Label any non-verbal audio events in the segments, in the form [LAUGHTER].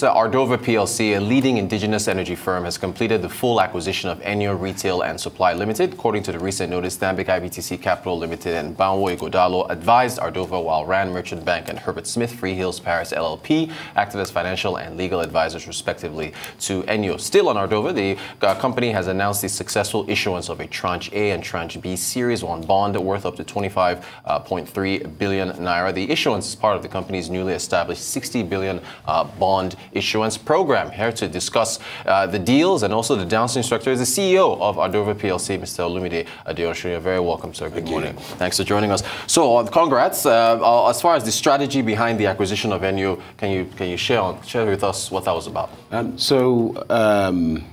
So Ardova PLC, a leading indigenous energy firm, has completed the full acquisition of Enyo Retail and Supply Limited. According to the recent notice, Stanbic IBTC Capital Limited and Banwo Ighodalo advised Ardova while Rand Merchant Bank and Herbert Smith Freehills Paris LLP acted as financial and legal advisors respectively to Enyo. Still on Ardova, the uh, company has announced the successful issuance of a Tranche A and Tranche B Series 1 bond worth up to 25.3 uh, billion naira. The issuance is part of the company's newly established 60 billion uh, bond issuance program. Here to discuss uh, the deals and also the downstream structure is the CEO of Ardova PLC, Mr. Olumide Adeosun. You're very welcome, sir. Good Thank morning. You. Thanks for joining us. So, uh, congrats. Uh, uh, as far as the strategy behind the acquisition of Enyo, can you can you share on, share with us what that was about? Um, so. Um,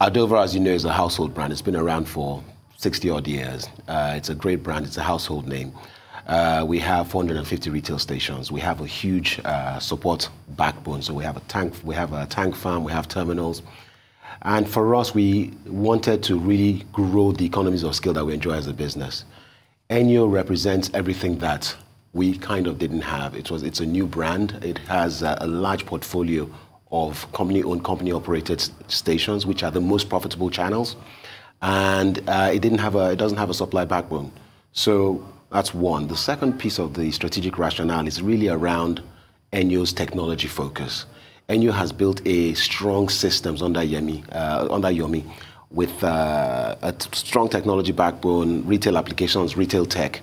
Ardova, as you know, is a household brand. It's been around for 60 odd years. Uh, it's a great brand. It's a household name. Uh, we have 450 retail stations. We have a huge uh, support backbone. So we have a tank, we have a tank farm, we have terminals. And for us, we wanted to really grow the economies of scale that we enjoy as a business. Enyo represents everything that we kind of didn't have. It was, it's a new brand. It has a, a large portfolio of company-owned, company-operated stations, which are the most profitable channels. And uh, it didn't have a, it doesn't have a supply backbone. So that's one. The second piece of the strategic rationale is really around Enyo's technology focus. Enyo has built a strong systems under Yemi, uh, under Yomi, with uh, a strong technology backbone, retail applications, retail tech.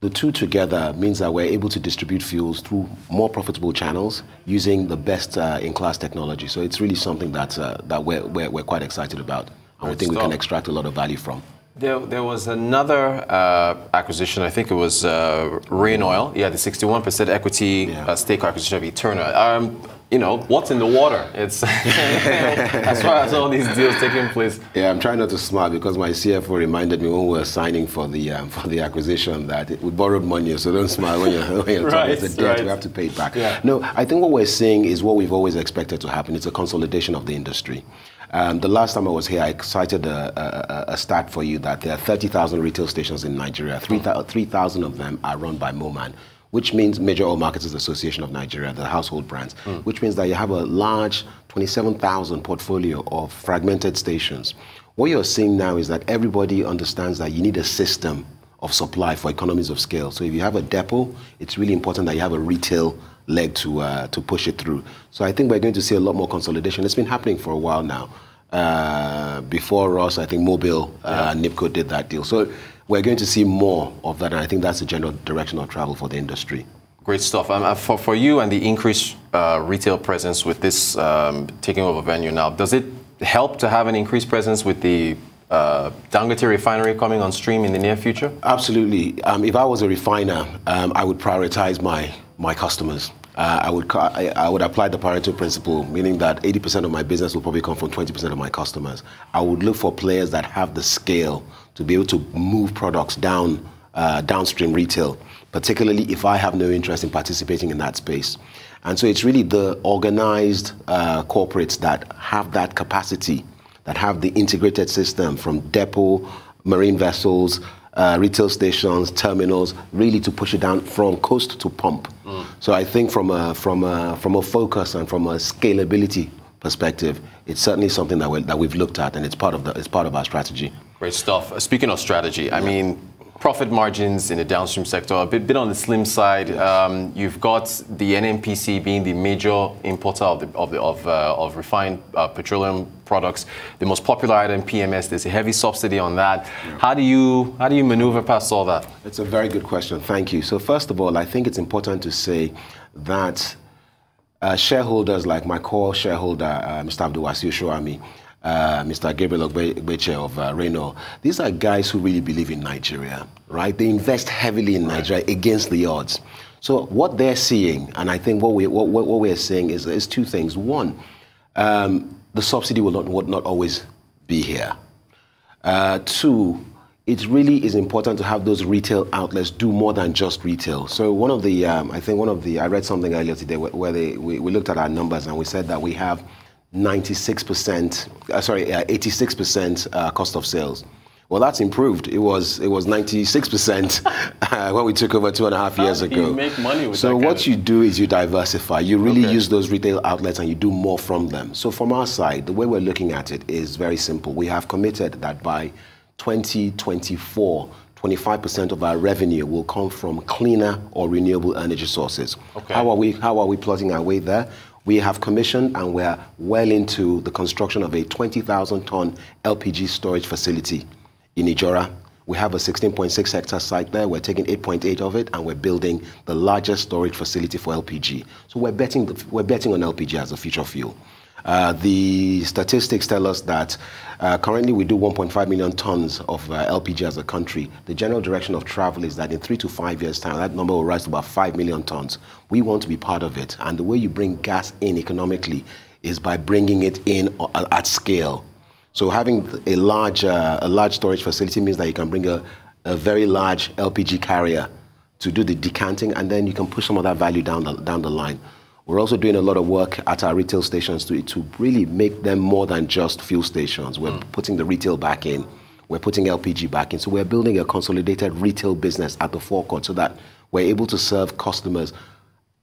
The two together means that we're able to distribute fuels through more profitable channels using the best uh, in-class technology. So it's really something that, uh, that we're, we're, we're, quite excited about and we think we can extract a lot of value from. There, there was another uh, acquisition, I think it was uh, Rainoil. Yeah, the 61% equity yeah. uh, stake acquisition of Eterna. Um, you know, what's in the water? It's [LAUGHS] as far as all these deals taking place. Yeah, I'm trying not to smile because my CFO reminded me when we were signing for the um, for the acquisition that it, we borrowed money, so don't smile when you're, when you're [LAUGHS] right, talking. It's a debt, right. we have to pay it back. Yeah. No, I think what we're seeing is what we've always expected to happen. It's a consolidation of the industry. Um, the last time I was here, I cited a, a, a stat for you that there are 30,000 retail stations in Nigeria. 3,000 of them are run by Moman, which means Major Oil Marketers Association of Nigeria, the household brands, mm. which means that you have a large 27,000 portfolio of fragmented stations. What you're seeing now is that everybody understands that you need a system of supply for economies of scale. So if you have a depot, it's really important that you have a retail leg to, uh, to push it through. So I think we're going to see a lot more consolidation. It's been happening for a while now. Uh, before us, I think Mobil, uh, yeah. NIPCO did that deal. So we're going to see more of that, and I think that's the general direction of travel for the industry. Great stuff. Um, uh, for, for you and the increased uh, retail presence with this um, taking over Enyo now, does it help to have an increased presence with the uh, Dangote refinery coming on stream in the near future? Absolutely. Um, if I was a refiner, um, I would prioritize my my customers. Uh, I would I, I, would apply the Pareto principle, meaning that 80% of my business will probably come from 20% of my customers. I would look for players that have the scale to be able to move products down uh, downstream retail, particularly if I have no interest in participating in that space. And so it's really the organized uh, corporates that have that capacity, that have the integrated system from depot, marine vessels, uh, retail stations, terminals, really to push it down from coast to pump. Mm. So I think from a, from, a, from a focus and from a scalability perspective, it's certainly something that, we that we've looked at and it's part, of the, it's part of our strategy. Great stuff. Uh, speaking of strategy, I mean, profit margins in the downstream sector a bit, bit on the slim side. Um, you've got the NNPC being the major importer of, the, of, the, of, uh, of refined uh, petroleum products. The most popular item, PMS, there's a heavy subsidy on that. Yeah. How do you how do you maneuver past all that? It's a very good question. Thank you. So first of all, I think it's important to say that uh, shareholders like my core shareholder, uh, Mr. Abdul Wasiu Sowami, uh, Mr. Gabriel Ogbechie of uh, Rainoil. These are guys who really believe in Nigeria, right? They invest heavily in Nigeria right. against the odds. So what they're seeing, and I think what, we, what, what we're seeing is, is two things. One, um, the subsidy will not, will not always be here. Uh, two, it really is important to have those retail outlets do more than just retail. So one of the, um, I think one of the, I read something earlier today where, where they, we, we looked at our numbers and we said that we have 96%, uh, sorry, uh, 86% uh, cost of sales. Well, that's improved. It was it was 96 percent [LAUGHS] uh, when we took over two and a half years ago. you make money with so what you do is you diversify. You really Okay. use those retail outlets and you do more from them. So from our side, the way we're looking at it is very simple. We have committed that by 2024. 25% of our revenue will come from cleaner or renewable energy sources. Okay. How are we how are we plotting our way there? We have commissioned and we're well into the construction of a 20,000 ton LPG storage facility in Ijora. We have a 16.6 hectare site there. We're taking 8.8 of it and we're building the largest storage facility for LPG. So we're betting, we're betting on LPG as a future fuel. Uh, the statistics tell us that uh, currently we do 1.5 million tons of uh, LPG as a country. The general direction of travel is that in three to five years' time, that number will rise to about 5 million tons. We want to be part of it. And the way you bring gas in economically is by bringing it in uh, at scale. So having a large, uh, a large storage facility means that you can bring a, a very large LPG carrier to do the decanting, and then you can push some of that value down the, down the line. We're also doing a lot of work at our retail stations to, to really make them more than just fuel stations. We're putting the retail back in. We're putting LPG back in. So we're building a consolidated retail business at the forecourt so that we're able to serve customers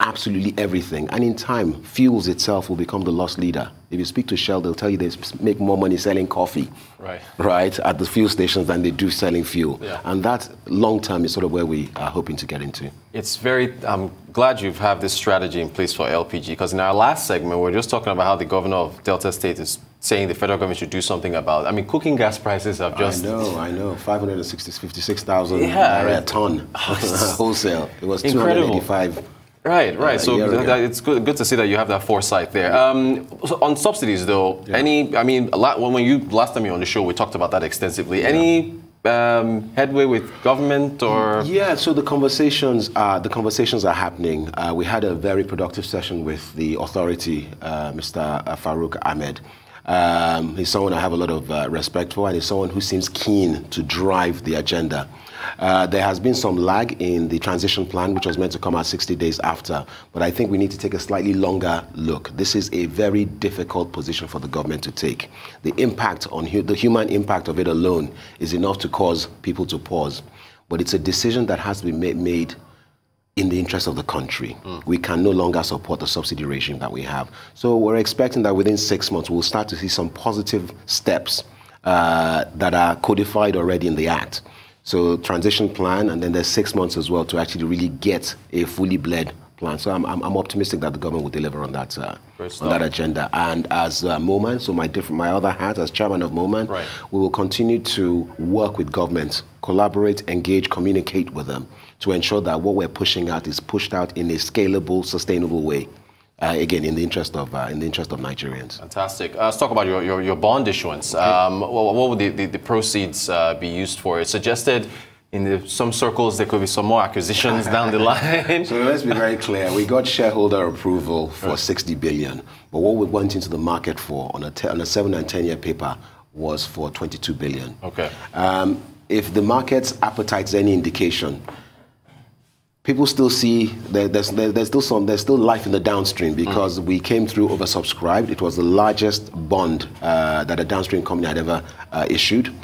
absolutely everything. And in time, fuels itself will become the loss leader. If you speak to Shell, they'll tell you they make more money selling coffee, Right. right, at the fuel stations than they do selling fuel. Yeah. And that long term is sort of where we are hoping to get into. It's very, I'm glad you have had this strategy in place for LPG because in our last segment, we were just talking about how the governor of Delta State is saying the federal government should do something about I mean, cooking gas prices have just. I know, I know. 556,000 Yeah. a ton [LAUGHS] [LAUGHS] wholesale. It was Incredible. 285. Right, right. a so year th- ago. that- it's good, good to see that you have that foresight there. Um, so on subsidies, though, any, I mean, a lot, when you last time you were on the show, we talked about that extensively. Any um, headway with government or? Yeah, so the conversations are the conversations are happening. Uh, we had a very productive session with the authority, uh, Mr. Farouk Ahmed. Um, he's someone I have a lot of uh, respect for, and he's someone who seems keen to drive the agenda. Uh, there has been some lag in the transition plan, which was meant to come out 60 days after, but I think we need to take a slightly longer look. This is a very difficult position for the government to take. The impact on hu- the human impact of it alone is enough to cause people to pause, but it's a decision that has to be ma- made in the interest of the country. We can no longer support the subsidy regime that we have. So we're expecting that within six months we'll start to see some positive steps uh, that are codified already in the Act. So transition plan, and then there's six months as well to actually really get a fully bled plan. So I'm, I'm, I'm optimistic that the government will deliver on that uh, on that agenda. And as uh, Moman, so my different my other hat as chairman of Moman, Right. we will continue to work with governments, collaborate, engage, communicate with them to ensure that what we're pushing out is pushed out in a scalable, sustainable way. Uh, again, in the interest of uh, in the interest of Nigerians. Fantastic. Uh, let's talk about your, your, your bond issuance. Um, what, what would the, the, the proceeds uh, be used for? It suggested in the, some circles there could be some more acquisitions [LAUGHS] down the line. So let's be very clear. We got shareholder approval for 60 billion, but what we went into the market for on a, te- on a seven and 10 year paper was for 22 billion. Okay. Um, if the market's appetite is any indication, people still see there, there's, there, there's still some there's still life in the downstream because we came through oversubscribed. It was the largest bond uh, that a downstream company had ever uh, issued.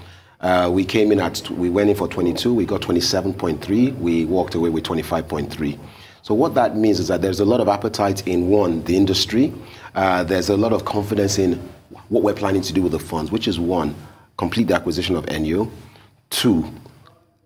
Uh, we came in at we went in for 22. We got 27.3. We walked away with 25.3. So what that means is that there's a lot of appetite in one the industry. Uh, there's a lot of confidence in what we're planning to do with the funds, which is one complete the acquisition of Enyo. Two,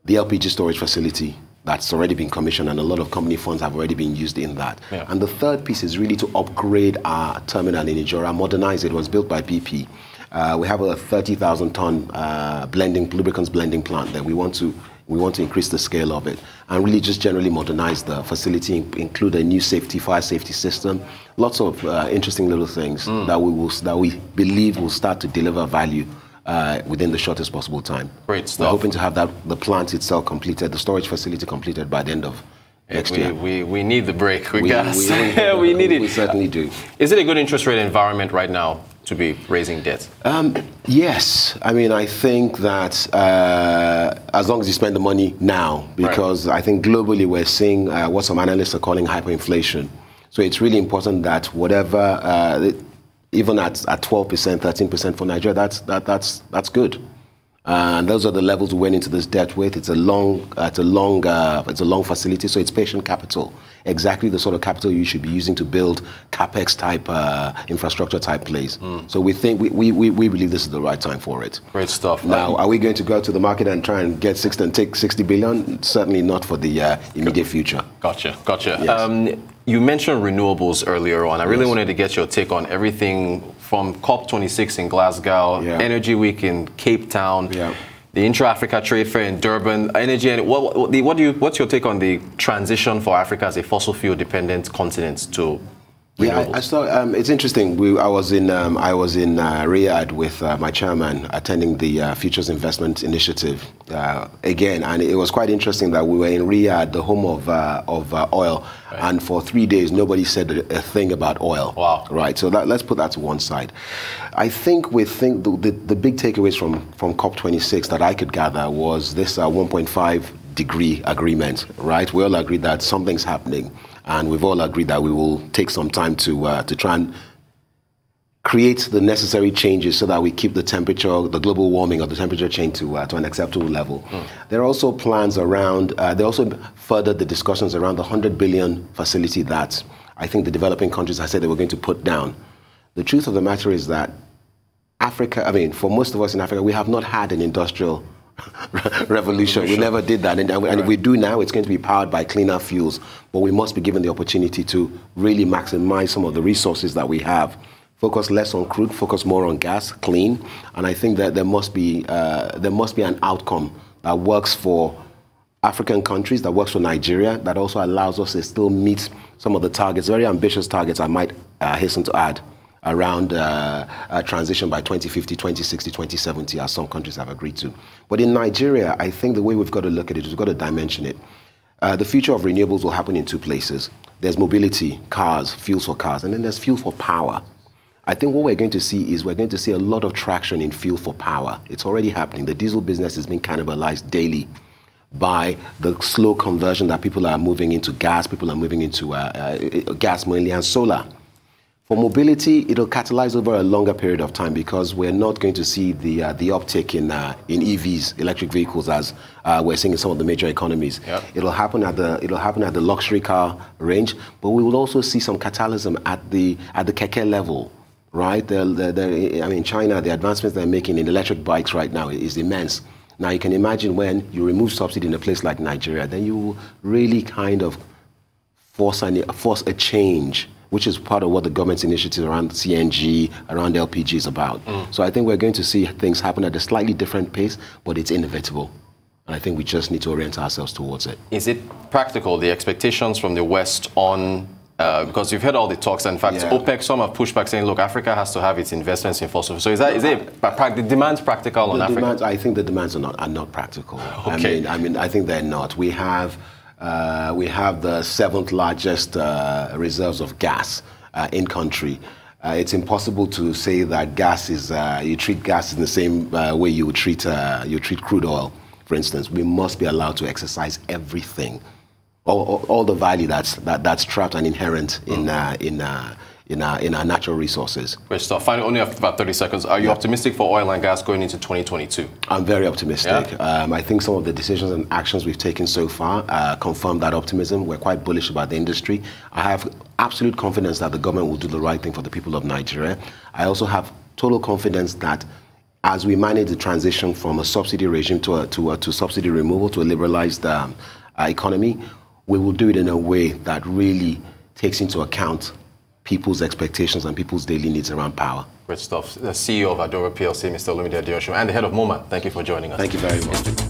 the LPG storage facility that's already been commissioned, and a lot of company funds have already been used in that. Yeah. And the third piece is really to upgrade our terminal in Ijora, modernize it. It was built by BP. Uh, we have a 30,000 ton uh, blending lubricants blending plant there. We want to we want to increase the scale of it and really just generally modernize the facility, include a new safety fire safety system, lots of uh, interesting little things that we will that we believe will start to deliver value uh, within the shortest possible time. Great We're hoping to have that the plant itself completed, the storage facility completed by the end of next we, year. we, we need the break with We- gas. we- [LAUGHS] we need it. We certainly do. Is it a good interest rate environment right now to be raising debt? Um, yes, I mean I think that uh, as long as you spend the money now, because I think globally we're seeing uh, what some analysts are calling hyperinflation. So it's really important that whatever, uh, even at, at 12%, 13% for Nigeria, that's, that, that's, that's good. and those are the levels we went into this debt with. It's a long, uh, it's a long, uh, it's a long facility, so it's patient capital. Exactly the sort of capital you should be using to build capex type uh, infrastructure type plays. Mm. So we think we, we, we believe this is the right time for it. Great stuff. Now, are we going to go to the market and try and get 60 and take 60 billion? Certainly not for the uh, immediate future. Gotcha, gotcha. Yes. Um, you mentioned renewables earlier on. I really yes. wanted to get your take on everything from COP26 in Glasgow, yeah. Energy Week in Cape Town. Yeah the Intra-Africa Trade Fair in Durban, energy. And what, what, what, do you, what's your take on the transition for Africa as a fossil fuel dependent continent to yeah, I, I, saw. Um, it's interesting. We, I was in um, I was in uh, Riyadh with uh, my chairman attending the uh, Futures Investment Initiative uh, again, and it was quite interesting that we were in Riyadh, the home of uh, of uh, oil, right. and for three days nobody said a, thing about oil. Wow. Right. So that, let's put that to one side. I think we think the, the, the big takeaways from from COP26 that I could gather was this 1.5 degree agreement. Right. We all agreed that something's happening and we've all agreed that we will take some time to uh, to try and create the necessary changes so that we keep the temperature, the global warming of the temperature change to, uh, to an acceptable level. Mm. There are also plans around, uh, they also further the discussions around the 100 billion facility that I think the developing countries have said they were going to put down. The truth of the matter is that Africa, I mean, for most of us in Africa, we have not had an industrial [LAUGHS] revolution. We never did that. And, and right. if we do now, it's going to be powered by cleaner fuels. But we must be given the opportunity to really maximize some of the resources that we have. Focus less on crude, focus more on gas, clean. And I think that there must be, uh, there must be an outcome that works for African countries, that works for Nigeria, that also allows us to still meet some of the targets, very ambitious targets, I might uh, hasten to add around uh, transition by 2050, 2060, 2070, as some countries have agreed to. But in Nigeria, I think the way we've got to look at it is we've got to dimension it. Uh, the future of renewables will happen in two places. There's mobility, cars, fuels for cars, and then there's fuel for power. I think what we're going to see is we're going to see a lot of traction in fuel for power. It's already happening. The diesel business is being cannibalized daily by the slow conversion that people are moving into gas, people are moving into uh, uh, gas mainly, and solar. For mobility, it'll catalyze over a longer period of time because we're not going to see the uh, the uptick in uh, in EVs, electric vehicles, as uh, we're seeing in some of the major economies. Yep. It'll happen at the it'll happen at the luxury car range, but we will also see some catalysm at the at the keke level, right? The, the, the, I mean, China, the advancements they're making in electric bikes right now is immense. Now you can imagine when you remove subsidy in a place like Nigeria, then you really kind of force a, force a change which is part of what the government's initiative around CNG, around LPG is about. Mm. So I think we're going to see things happen at a slightly different pace, but it's inevitable. And I think we just need to orient ourselves towards it. Is it practical, the expectations from the West on uh, because you've heard all the talks. and In fact, yeah. OPEC, some have pushed back saying, look, Africa has to have its investments in fossil. fuels. So is that is it the demands practical the on Africa? Demands, I think the demands are not are not practical. [LAUGHS] Okay. I mean, I mean, I think they're not. We have uh, we have the seventh largest uh, reserves of gas uh, in country. Uh, it's impossible to say that gas is uh, you treat gas in the same way you treat you treat crude oil. For instance, we must be allowed to exercise everything, all, all, all the value that's that, that's trapped and inherent in in in our, in our natural resources. Great stuff. Finally, only after about 30 seconds, are you yeah. optimistic for oil and gas going into 2022? I'm very optimistic. Yeah. Um, I think some of the decisions and actions we've taken so far uh, confirm that optimism. We're quite bullish about the industry. I have absolute confidence that the government will do the right thing for the people of Nigeria. I also have total confidence that as we manage the transition from a subsidy regime to, a, to, a, to subsidy removal to a liberalized um, uh, economy, we will do it in a way that really takes into account people's expectations and people's daily needs around power. Great stuff. The CEO of Ardova PLC, Mr. Olumide Adeosun, and the head of Moman, thank you for joining us. Thank you very much.